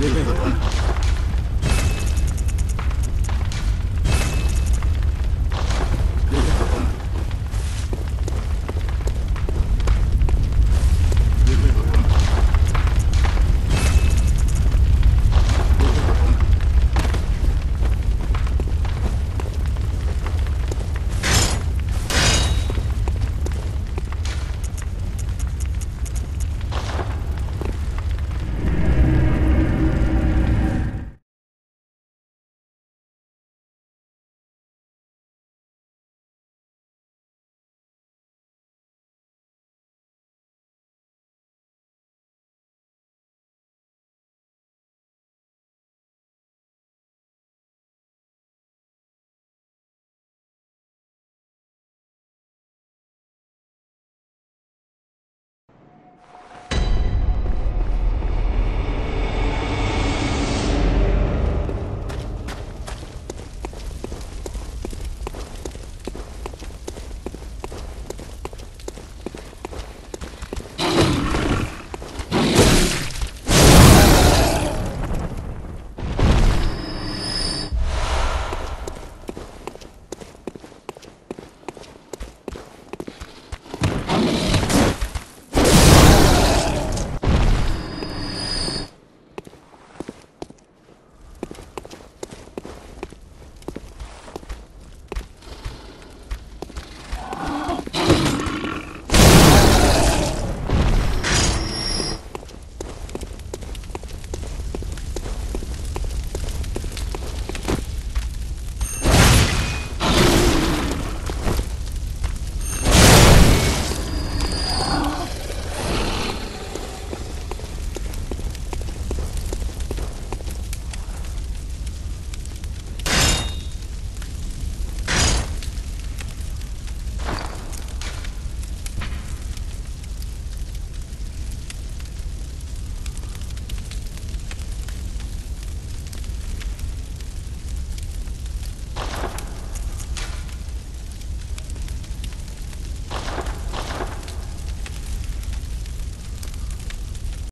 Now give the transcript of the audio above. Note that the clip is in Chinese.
那边有人